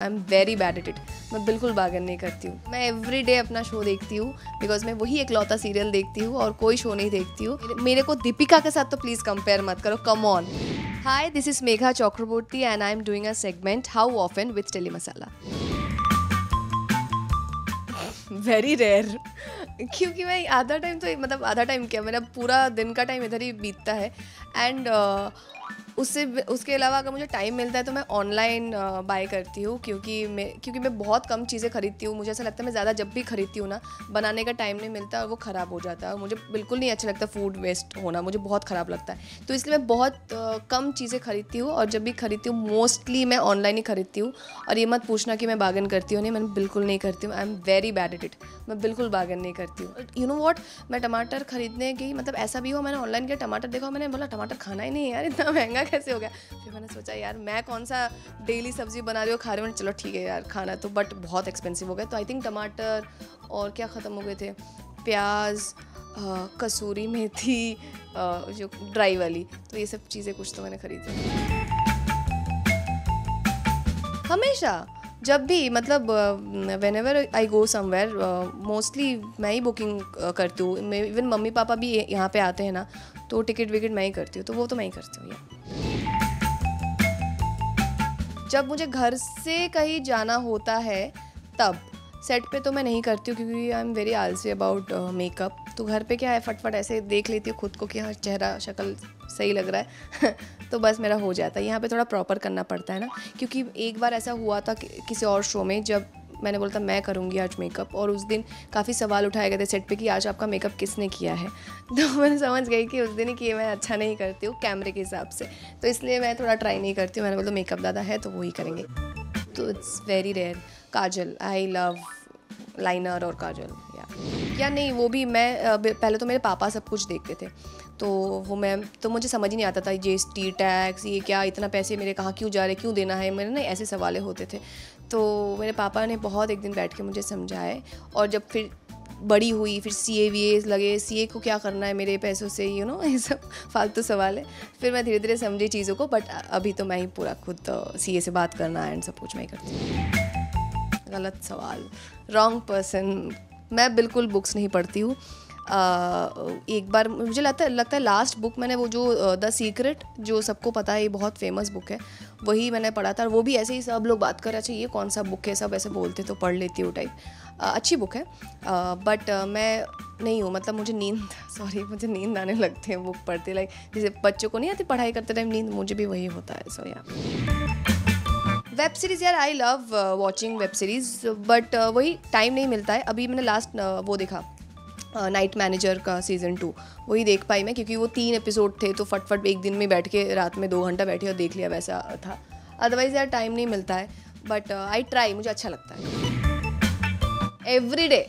I am very bad at it मैं बिल्कुल बार्गन नहीं करती हूँ। मैं एवरी डे अपना शो देखती हूँ बिकॉज़ मैं वही एक लौता सीरियल देखती हूँ और कोई शो नहीं देखती हूँ। मेरे को दीपिका के साथ तो प्लीज़ कंपेयर मत करो come on hi this is Megha Chakraborty and I am doing a segment how often with telly Masala very rare क्योंकि मैं आधा टाइम तो मतलब आधा टाइम क्या मेरा पूरा दिन का टाइम इधर ही बीतता है। एंड उससे उसके अलावा अगर मुझे टाइम मिलता है तो मैं ऑनलाइन बाय करती हूँ, क्योंकि मैं क्योंकि मैं बहुत कम चीज़ें खरीदती हूँ। मुझे ऐसा लगता है मैं ज़्यादा जब भी खरीदती हूँ ना, बनाने का टाइम नहीं मिलता और वो ख़राब हो जाता है। और मुझे बिल्कुल नहीं अच्छा लगता फ़ूड वेस्ट होना, मुझे बहुत ख़राब लगता है। तो इसलिए मैं बहुत कम चीज़ें खरीदती हूँ और जब भी खरीदती हूँ मोस्टली मैं ऑनलाइन ही खरीदती हूँ। और ये मत पूछना कि मैं बार्गन करती हूँ नहीं मैं बिल्कुल नहीं करती हूँ। I am very bad at it मैं बिल्कुल बार्गन नहीं करती हूँ। यू नो वॉट मैं टमाटर खरीदने गई मतलब ऐसा भी हो मैंने ऑनलाइन किया, टमाटर देखा मैंने बोला, टमाटर खाना ही नहीं यार, इतना महँगा कैसे हो गया? फिर मैंने सोचा, यार, मैं कौन सा डेली सब्ज़ी बना रही हूँ, खा रही हूँ? चलो, ठीक है यार, खाना तो बट बहुत एक्सपेंसिव हो गया। तो आई थिंक टमाटर और क्या ख़त्म हो गए थे? प्याज कसूरी मेथी जो ड्राई वाली तो ये सब चीज़ें कुछ तो मैंने खरीदी। हमेशा जब भी मतलब whenever I go somewhere mostly मैं ही बुकिंग करती हूँ। इवन मम्मी पापा भी यहाँ पे आते हैं ना तो टिकट विकेट मैं ही करती हूँ तो वो तो मैं ही करती हूँ जब मुझे घर से कहीं जाना होता है, तब सेट पे तो मैं नहीं करती हूँ, क्योंकि आई एम वेरी आलसी अबाउट मेकअप तो घर पे क्या है फटफट ऐसे देख लेती हूँ खुद को कि हाँ चेहरा शक्ल सही लग रहा है। तो बस मेरा हो जाता है। यहाँ पे थोड़ा प्रॉपर करना पड़ता है ना क्योंकि एक बार ऐसा हुआ था कि, किसी और शो में जब मैंने बोला था मैं करूँगी आज मेकअप और उस दिन काफ़ी सवाल उठाए गए थे सेट पे कि आज आपका मेकअप किसने किया है। तो मैंने समझ गई कि उस दिन किए मैं अच्छा नहीं करती हूँ कैमरे के हिसाब से। तो इसलिए मैं थोड़ा ट्राई नहीं करती हूँ। मैंने बोला मेकअप दादा है तो वही करेंगे। तो it's very rare kajal I love liner और काजल। या नहीं, वो भी मैं पहले तो मेरे पापा सब कुछ देखते थे। तो वो मैम तो मुझे समझ ही नहीं आता था जी एस टी टैक्स, ये क्या, इतना पैसे मेरे कहाँ क्यों जा रहे, क्यों देना है? मेरे ना ऐसे सवाल होते थे। तो मेरे पापा ने बहुत एक दिन बैठ के मुझे समझाए और जब फिर बड़ी हुई, फिर सी ए वी ए लगे सी ए को क्या करना है मेरे पैसों से यू नो ये सब फालतू सवाल है। फिर मैं धीरे धीरे समझी चीज़ों को बट अभी तो मैं ही पूरा खुद सी ए से बात करना है एंड सब कुछ मैं करती हूँ। गलत सवाल। रॉन्ग पर्सन मैं बिल्कुल बुक्स नहीं पढ़ती हूँ। एक बार मुझे लगता है लगता है लास्ट बुक मैंने वो जो द सीक्रेट जो सबको पता है, ये बहुत फ़ेमस बुक है, वही मैंने पढ़ा था। और वो भी ऐसे ही सब लोग बात कर रहे अच्छा ये कौन सा बुक है? सब ऐसे बोलते तो पढ़ लेती हूँ टाइप अच्छी बुक है। बट मैं नहीं हूँ मतलब मुझे नींद सॉरी मुझे नींद आने लगती है बुक पढ़ते लाइक जैसे बच्चों को नहीं आती पढ़ाई करते टाइम नींद मुझे भी वही होता है सो या वेब सीरीज़ यार I love watching web series but वही टाइम नहीं मिलता है। अभी मैंने लास्ट uh, वो देखा नाइट uh, मैनेजर का सीज़न टू वही देख पाई मैं क्योंकि वो तीन एपिसोड थे तो फटफट एक दिन में बैठ के रात में दो घंटा बैठे और देख लिया वैसा था। अदरवाइज़ यार टाइम नहीं मिलता है बट आई ट्राई मुझे अच्छा लगता है। Every day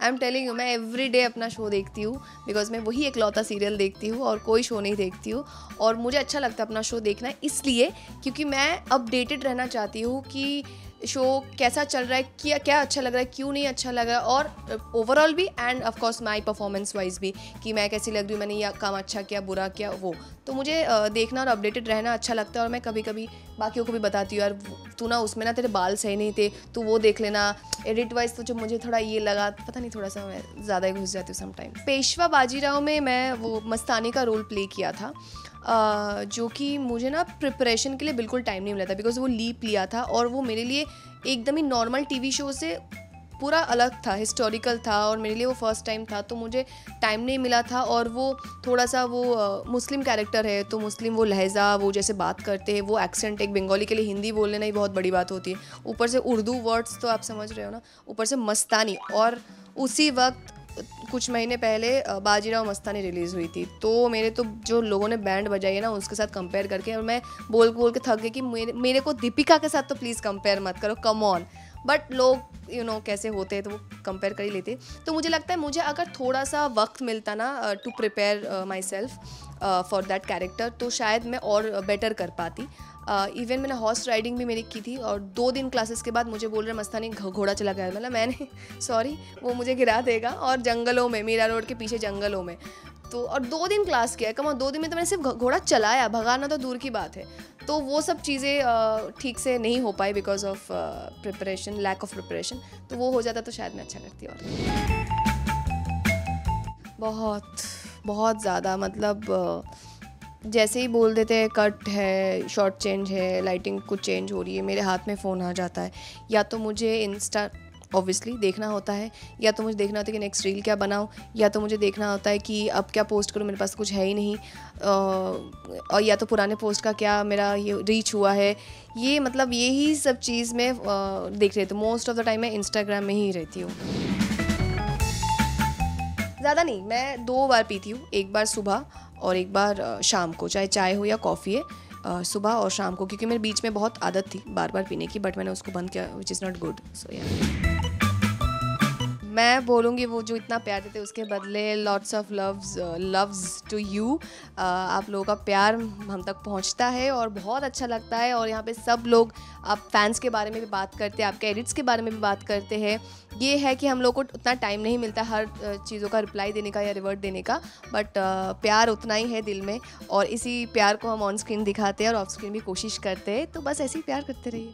I am telling you मैं एवरी डे अपना शो देखती हूँ बिकॉज़ मैं वही एक लौता सीरियल देखती हूँ और कोई शो नहीं देखती हूँ। और मुझे अच्छा लगता है अपना शो देखना, इसलिए क्योंकि मैं अपडेटेड रहना चाहती हूँ कि शो कैसा चल रहा है क्या क्या अच्छा लग रहा है, क्यों नहीं अच्छा लग रहा है, और ओवरऑल भी and of course my performance wise भी, कि मैं कैसी लग रही हूँ, मैंने यह काम अच्छा किया, बुरा किया, वो। तो मुझे देखना और अपडेटेड रहना अच्छा लगता है, और मैं कभी कभी बाकियों को भी बताती हूँ, यार तू ना उसमें ना तेरे बाल सही नहीं थे तो वो देख लेना। एडिट वाइज तो जो मुझे थोड़ा ये लगा, पता नहीं, थोड़ा सा मैं ज़्यादा ही घुस जाती हूँ समटाइम पेशवा बाजीराव में मैं वो मस्तानी का रोल प्ले किया था जो कि मुझे ना प्रिपरेशन के लिए बिल्कुल टाइम नहीं मिला था बिकॉज़ वो लीप लिया था, और वो मेरे लिए एकदम ही नॉर्मल टीवी शो से पूरा अलग था हिस्टोरिकल था और मेरे लिए वो फ़र्स्ट टाइम था तो मुझे टाइम नहीं मिला था और वो थोड़ा सा वो मुस्लिम कैरेक्टर है तो मुस्लिम वो लहजा, वो जैसे बात करते हैं, वो एक्सेंट एक बंगाली के लिए हिंदी बोल लेना ही बहुत बड़ी बात होती है। ऊपर से उर्दू वर्ड्स तो आप समझ रहे हो ना, ऊपर से मस्तानी और उसी वक्त कुछ महीने पहले बाजीराव मस्तानी रिलीज़ हुई थी। तो मेरे तो जो लोगों ने बैंड बजाई है ना उसके साथ कंपेयर करके और मैं बोल बोल के थक गई कि मेरे मेरे को दीपिका के साथ तो प्लीज़ कंपेयर मत करो कम ऑन बट लोग यू नो कैसे होते हैं तो वो कंपेयर कर ही लेते तो मुझे लगता है मुझे अगर थोड़ा सा वक्त मिलता ना to prepare myself for that character तो शायद मैं और बेटर कर पाती। इवन uh, मैंने हॉर्स राइडिंग भी मेरी की थी और दो दिन क्लासेस के बाद मुझे बोल रहे मस्तानी घोड़ा चला गया मतलब मैंने सॉरी वो मुझे गिरा देगा और जंगलों में, मीरा रोड के पीछे जंगलों में। तो और दो दिन क्लास किया है कम दो दिन में तो मैंने सिर्फ़ घोड़ा चलाया, भगाना तो दूर की बात है। तो वो सब चीज़ें ठीक से नहीं हो पाई because of preparation lack of preparation तो वो हो जाता तो शायद मैं अच्छा करती और बहुत बहुत ज़्यादा मतलब जैसे ही बोल देते हैं कट है शॉर्ट चेंज है लाइटिंग कुछ चेंज हो रही है, मेरे हाथ में फ़ोन आ जाता है। या तो मुझे इंस्टा ऑब्वियसली देखना होता है। या तो मुझे देखना होता है कि नेक्स्ट रील क्या बनाऊँ, या तो मुझे देखना होता है कि अब क्या पोस्ट करूँ, मेरे पास कुछ है ही नहीं। और या तो पुराने पोस्ट का क्या मेरा ये रीच हुआ है। ये मतलब यही सब चीज़ में देख रही थी मोस्ट ऑफ़ द टाइम मैं इंस्टाग्राम में ही रहती हूँ। ज़्यादा नहीं, मैं दो बार पीती हूँ। एक बार सुबह और एक बार शाम को, चाहे चाय हो या कॉफ़ी है। सुबह और शाम को, क्योंकि मेरे बीच में बहुत आदत थी बार बार पीने की बट मैंने उसको बंद किया which is not good so या मैं बोलूँगी वो जो इतना प्यार देते उसके बदले lots of loves loves to you आप लोगों का प्यार हम तक पहुँचता है और बहुत अच्छा लगता है और यहाँ पे सब लोग, आप फैंस के बारे में भी बात करते हैं, आपके एडिट्स के बारे में भी बात करते हैं। ये है कि हम लोग को उतना टाइम नहीं मिलता हर चीज़ों का रिप्लाई देने का या रिवर्ट देने का बट प्यार उतना ही है दिल में और इसी प्यार को हम ऑन स्क्रीन दिखाते हैं और ऑफ़ स्क्रीन भी कोशिश करते हैं। तो बस ऐसे ही प्यार करते रहिए।